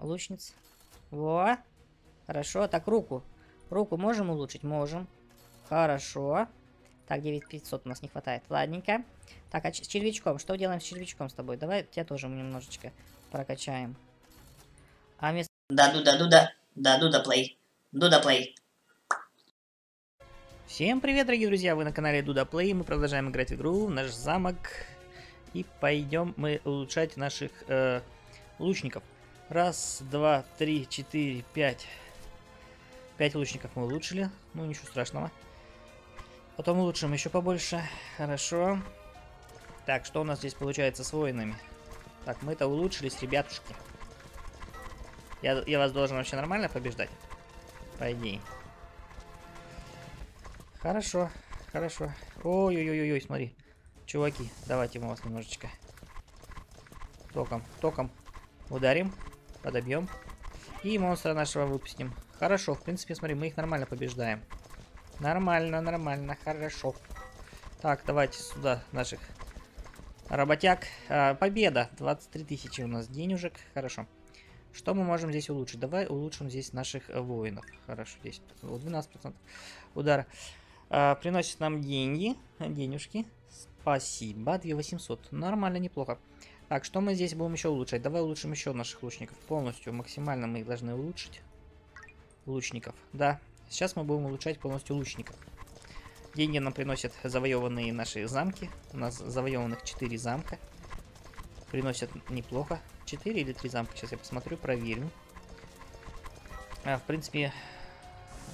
Лучниц. Во. Хорошо. Так, руку. Руку можем улучшить? Можем. Хорошо. Так, 9500 у нас не хватает. Ладненько. Так, а с червячком? Что делаем с червячком с тобой? Давай тебя тоже немножечко прокачаем. А вместо... Да, дуда, дуда. Да, дуда плей. Дуда плей. Всем привет, дорогие друзья! Вы на канале Дуда Плей. Мы продолжаем играть в игру в наш замок. И пойдем мы улучшать наших э, лучников. Раз, два, три, четыре, пять. Пять лучников мы улучшили. Ну, ничего страшного. Потом улучшим еще побольше. Хорошо. Так, что у нас здесь получается с воинами? Так, мы это улучшились, ребятушки. Я, я вас должен вообще нормально побеждать? По идее. Хорошо, хорошо. Ой-ой-ой-ой, смотри. Чуваки, давайте мы вас немножечко током, током ударим, подобьем. И монстра нашего выпустим. Хорошо, в принципе, смотри, мы их нормально побеждаем. Нормально, нормально, хорошо. Так, давайте сюда наших работяг. А, победа, 23 тысячи у нас денежек, хорошо. Что мы можем здесь улучшить? Давай улучшим здесь наших воинов. Хорошо, 10%, 12% удара. А, приносит нам деньги, денежки. Спасибо, 2800. Нормально, неплохо. Так, что мы здесь будем еще улучшать? Давай улучшим еще наших лучников. Полностью, максимально мы их должны улучшить. Лучников, да. Сейчас мы будем улучшать полностью лучников. Деньги нам приносят завоеванные наши замки. У нас завоеванных 4 замка. Приносят неплохо. 4 или 3 замка. Сейчас я посмотрю, проверю. А, в принципе,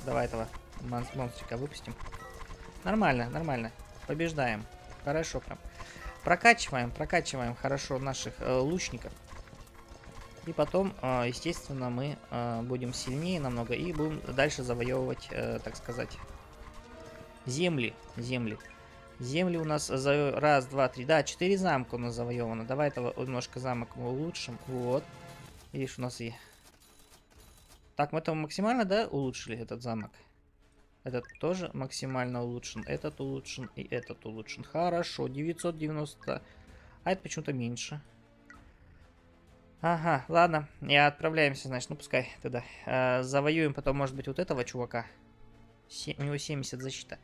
давай этого монстрика выпустим. Нормально, нормально. Побеждаем. Хорошо прям. Прокачиваем, прокачиваем хорошо наших э, лучников. И потом, э, естественно, мы э, будем сильнее намного и будем дальше завоевывать, э, так сказать, земли. Земли. Земли у нас за раз, два, три, да, четыре замка у нас завоевано. Давай этого немножко замок мы улучшим. Вот. Видишь, у нас и... Так, мы там максимально, да, улучшили этот замок? Этот тоже максимально улучшен. Этот улучшен и этот улучшен. Хорошо, 990. А это почему-то меньше. Ага, ладно. И отправляемся, значит. Ну, пускай тогда. Э, завоюем потом, может быть, вот этого чувака. Се у него 70 защита.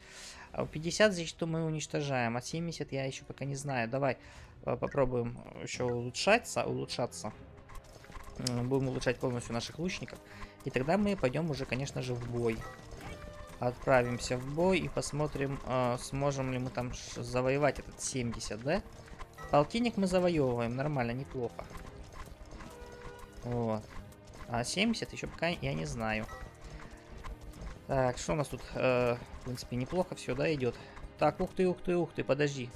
А 50 защиту мы уничтожаем. А 70 я еще пока не знаю. Давай э, попробуем еще улучшаться. улучшаться. Будем улучшать полностью наших лучников. И тогда мы пойдем уже, конечно же, в бой. Отправимся в бой и посмотрим, э, сможем ли мы там завоевать этот 70, да? Полтинник мы завоевываем, нормально, неплохо. Вот. А 70 еще пока я не знаю. Так, что у нас тут? Э, в принципе, неплохо все, да, идет. Так, ух ты, ух ты, ух ты, подожди.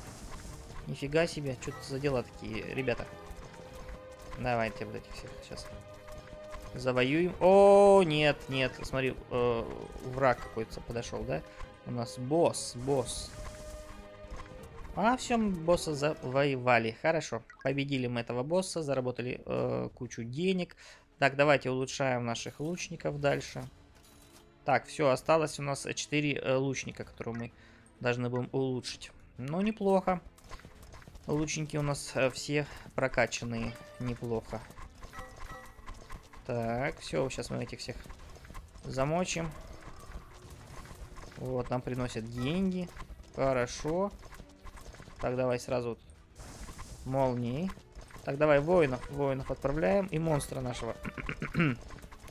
Нифига себе, что это за дела такие, ребята. Давайте вот этих всех сейчас завоюем. О, нет, нет, смотри, э, враг какой-то подошел, да? У нас босс, босс. А, все, босса завоевали. Хорошо. Победили мы этого босса, заработали э, кучу денег. Так, давайте улучшаем наших лучников дальше. Так, все, осталось у нас 4 э, лучника, которые мы должны будем улучшить. Ну, неплохо. Лучники у нас э, все прокачанные. Неплохо. Так, все, сейчас мы этих всех замочим. Вот, нам приносят деньги. Хорошо. Так, давай сразу молнии. Так, давай воинов, воинов отправляем. И монстра нашего.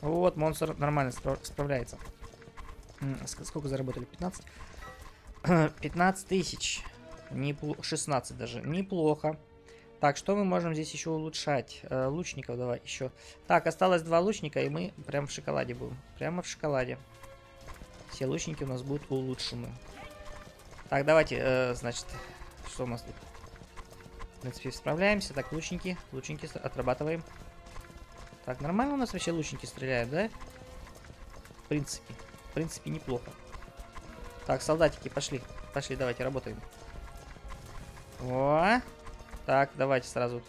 вот, монстр нормально справ справляется. Сколько заработали? 15? 15 тысяч. Непло 16 даже. Неплохо. Так, что мы можем здесь еще улучшать? Э, лучников давай еще. Так, осталось два лучника, и мы прям в шоколаде будем. Прямо в шоколаде. Все лучники у нас будут улучшены. Так, давайте, э, значит, что у нас тут? В принципе, справляемся. Так, лучники, лучники отрабатываем. Так, нормально у нас вообще лучники стреляют, да? В принципе, в принципе, неплохо. Так, солдатики, пошли. Пошли, давайте, работаем. О, так, давайте сразу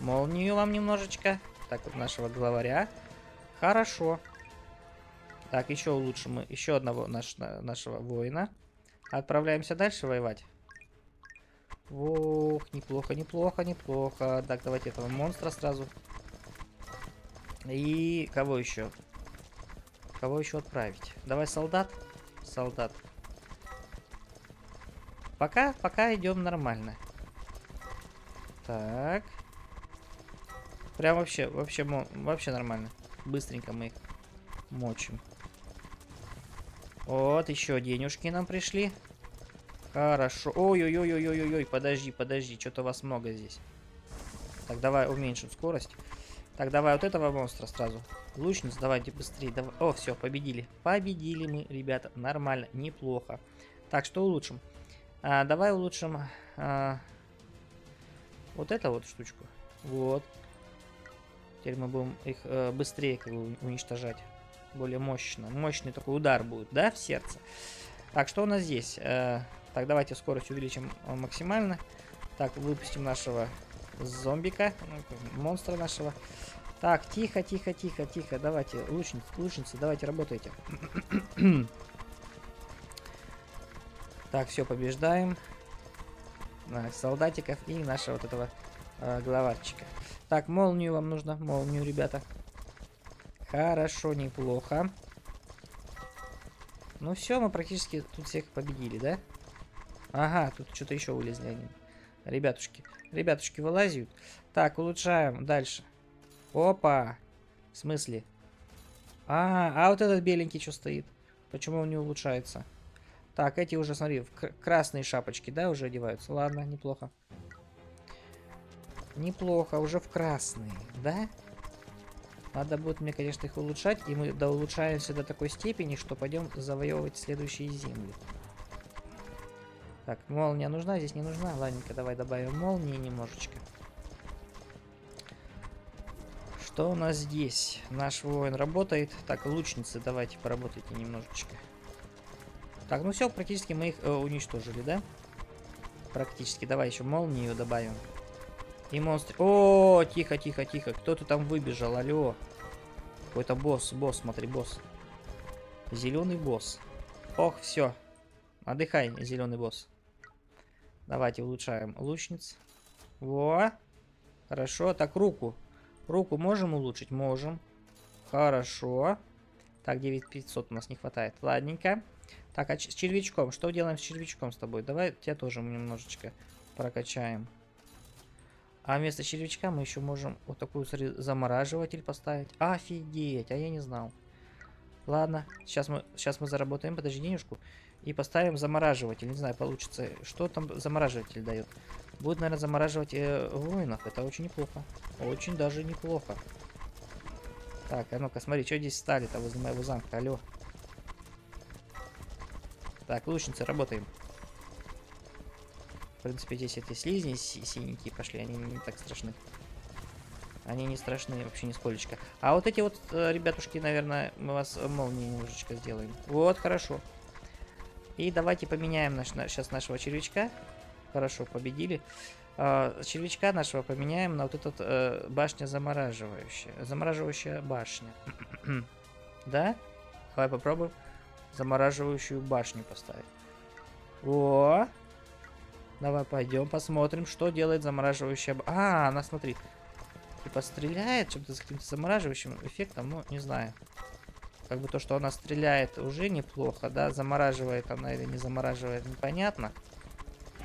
молнию вам немножечко. Так, вот нашего главаря. Хорошо. Так, еще улучшим мы еще одного наш, нашего воина. Отправляемся дальше воевать. Ох, неплохо, неплохо, неплохо. Так, давайте этого монстра сразу И кого еще? Кого еще отправить? Давай солдат. Солдат. Пока, пока идем нормально. Так. Прям вообще, вообще, вообще нормально. Быстренько мы их мочим. Вот, еще денежки нам пришли. Хорошо. Ой-ой-ой-ой-ой-ой, подожди, подожди, что-то вас много здесь. Так, давай уменьшим скорость. Так, давай вот этого монстра сразу. Лучница, давайте быстрее. Давай. О, все, победили. Победили мы, ребята. Нормально, неплохо. Так, что улучшим? А, давай улучшим а, вот эту вот штучку. Вот. Теперь мы будем их э, быстрее как бы уничтожать. Более мощно. Мощный такой удар будет, да, в сердце. Так, что у нас здесь? Э, так, давайте скорость увеличим максимально. Так, выпустим нашего зомбика, ну, монстра нашего. Так, тихо, тихо, тихо, тихо. Давайте, лучницы, лучницы, давайте работайте. так, все, побеждаем. Так, солдатиков и нашего вот этого э, главарчика. Так, молнию вам нужно, молнию, ребята. Хорошо, неплохо. Ну все, мы практически тут всех победили, да? Ага, тут что-то еще вылезли они. Ребятушки, ребятушки вылазят. Так, улучшаем дальше. Опа! В смысле? А, а вот этот беленький что стоит? Почему он не улучшается? Так, эти уже, смотри, в красные шапочки, да, уже одеваются? Ладно, неплохо. Неплохо, уже в красные, да? Надо будет мне, конечно, их улучшать, и мы да улучшаемся до такой степени, что пойдем завоевывать следующие земли. Так, молния нужна, здесь не нужна. Ладненько, давай добавим молнии немножечко. Что у нас здесь? Наш воин работает. Так, лучницы, давайте поработайте немножечко. Так, ну все, практически мы их э, уничтожили, да? Практически. Давай еще молнию добавим. И монстр... О, тихо, тихо, тихо. Кто-то там выбежал, алло. Какой-то босс, босс, смотри, босс. Зеленый босс. Ох, все. Отдыхай, зеленый босс. Давайте улучшаем лучниц. Во. Хорошо. Так, руку. Руку можем улучшить? Можем. Хорошо. Так, 9500 у нас не хватает. Ладненько. Так, а с червячком? Что делаем с червячком с тобой? Давай тебя тоже немножечко прокачаем. А вместо червячка мы еще можем вот такую замораживатель поставить. Офигеть, а я не знал. Ладно, сейчас мы, сейчас мы заработаем, подожди денежку. И поставим замораживатель. Не знаю, получится. Что там замораживатель дает? Будет, наверное, замораживать э, воинов. Это очень неплохо. Очень даже неплохо. Так, а ну-ка, смотри, что здесь стали-то возле моего замка. Алло. Так, лучницы, работаем. В принципе, здесь эти слизни синенькие пошли, они не так страшны. Они не страшны вообще нисколечко. А вот эти вот э, ребятушки, наверное, мы вас молнией немножечко сделаем. Вот, хорошо. И давайте поменяем наш, на, сейчас нашего червячка. Хорошо, победили. Э, червячка нашего поменяем на вот эту э, башня замораживающая. Замораживающая башня. да? Давай попробуем замораживающую башню поставить. О! Давай пойдем посмотрим, что делает замораживающая. А, она, смотри, типа стреляет чем-то с каким-то замораживающим эффектом, ну, не знаю. Как бы то, что она стреляет, уже неплохо, да? Замораживает она или не замораживает, непонятно.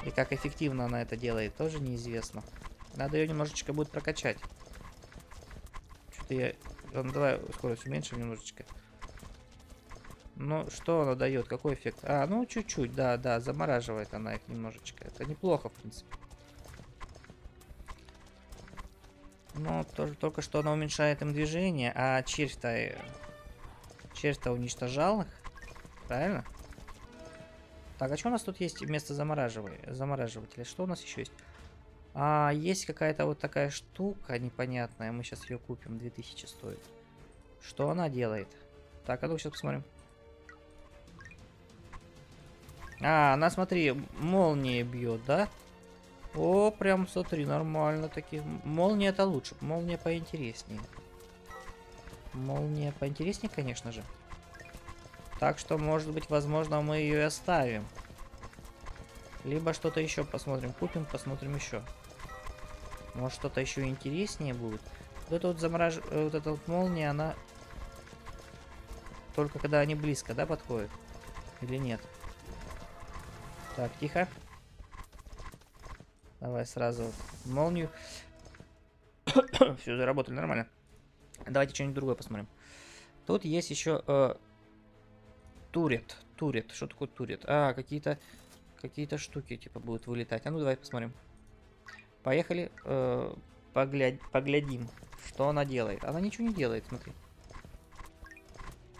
И как эффективно она это делает, тоже неизвестно. Надо ее немножечко будет прокачать. Что-то я... Ну, давай скорость уменьшим немножечко. Ну, что она дает? Какой эффект? А, ну, чуть-чуть, да, да, замораживает она их немножечко. Это неплохо, в принципе. Но тоже, только что она уменьшает им движение, а червь-то э, Червь-то уничтожал их. Правильно? Так, а что у нас тут есть вместо замораживателя? замораживателя? Что у нас еще есть? А, есть какая-то вот такая штука непонятная. Мы сейчас ее купим. 2000 стоит. Что она делает? Так, а ну сейчас посмотрим. А, она, смотри, молния бьет, да? О, прям смотри, нормально таки. Молния это лучше. Молния поинтереснее. Молния поинтереснее, конечно же. Так что, может быть, возможно, мы ее и оставим. Либо что-то еще посмотрим. Купим, посмотрим еще. Может, что-то еще интереснее будет. Вот эта вот замораж... э, Вот эта вот молния, она... Только когда они близко, да, подходят? Или нет? Так, тихо. Давай сразу молнию. Все, заработали нормально. Давайте что-нибудь другое посмотрим. Тут есть еще э, турет. Турет. Что такое турет? А, какие-то какие-то штуки типа будут вылетать. А ну давай посмотрим. Поехали. Э, погляд, поглядим, что она делает. Она ничего не делает, смотри.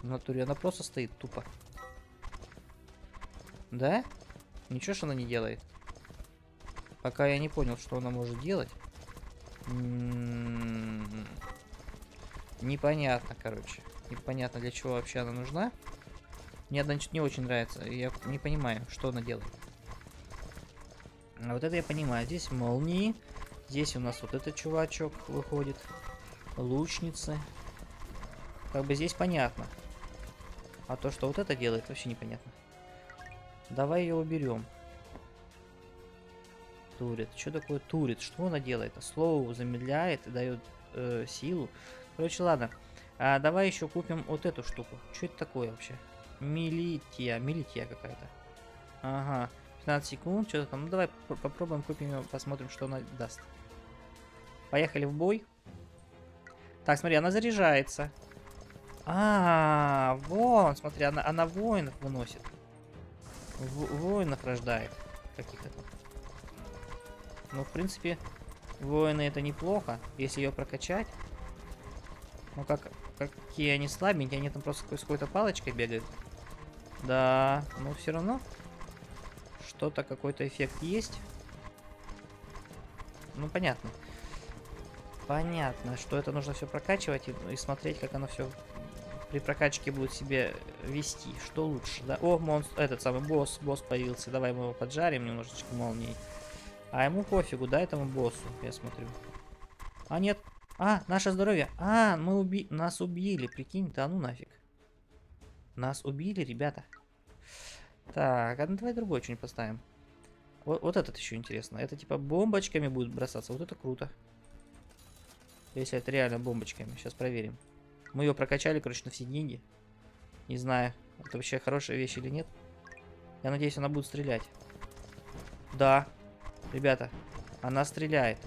В натуре она просто стоит тупо. Да? Ничего, что она не делает. Пока я не понял, что она может делать. Непонятно, короче. Непонятно, для чего вообще она нужна. Мне она не очень нравится. Я не понимаю, что она делает. А вот это я понимаю. Здесь молнии. Здесь у нас вот этот чувачок выходит. Лучницы. Как бы здесь понятно. А то, что вот это делает, вообще непонятно. Давай ее уберем. Турит. Что такое турит? Что она делает? Слово замедляет и дает э, силу. Короче, ладно. А, давай еще купим вот эту штуку. Что это такое вообще? Милития. Милития какая-то. Ага. 15 секунд. Что-то там. Ну давай попробуем купим ее, посмотрим, что она даст. Поехали в бой. Так, смотри, она заряжается. А, -а, -а вон, смотри, она, она воинов выносит. В воинов рождает. Каких-то. Ну, в принципе, воины это неплохо, если ее прокачать. Ну, как, какие они слабенькие, они там просто с какой-то палочкой бегают. Да, но все равно что-то, какой-то эффект есть. Ну, понятно. Понятно, что это нужно все прокачивать и, и смотреть, как оно все при прокачке будет себе вести. Что лучше, да? О, монстр, этот самый босс, босс появился. Давай мы его поджарим немножечко молнией. А ему пофигу, да, этому боссу, я смотрю. А, нет. А, наше здоровье. А, мы уби... Нас убили, прикинь, да ну нафиг. Нас убили, ребята. Так, а ну давай другой что-нибудь поставим. Вот, вот этот еще интересно. Это типа бомбочками будет бросаться. Вот это круто. Если это реально бомбочками. Сейчас проверим. Мы ее прокачали, короче, на все деньги. Не знаю, это вообще хорошая вещь или нет. Я надеюсь, она будет стрелять. Да. Ребята, она стреляет.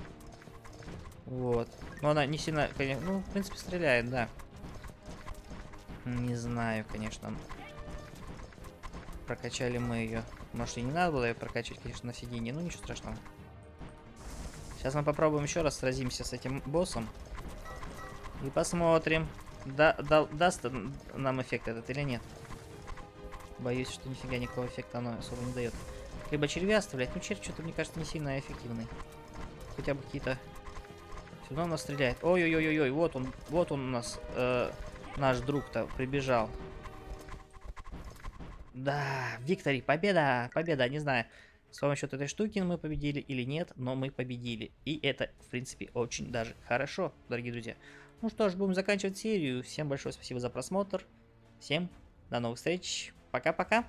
Вот. Но она не сильно, конечно, ну, в принципе, стреляет, да. Не знаю, конечно. Прокачали мы ее. Может, и не надо было ее прокачивать, конечно, на все деньги. Ну, ничего страшного. Сейчас мы попробуем еще раз сразимся с этим боссом. И посмотрим, да, да, даст нам эффект этот или нет. Боюсь, что нифига никакого эффекта оно особо не дает. Либо червя оставлять. Ну, червь что-то, мне кажется, не сильно эффективный. Хотя бы какие-то... Все равно он нас стреляет. Ой-ой-ой-ой, вот он, вот он у нас, э, наш друг-то прибежал. Да, Виктори, победа, победа, не знаю, с помощью этой штуки мы победили или нет, но мы победили. И это, в принципе, очень даже хорошо, дорогие друзья. Ну что ж, будем заканчивать серию. Всем большое спасибо за просмотр. Всем до новых встреч. Пока-пока.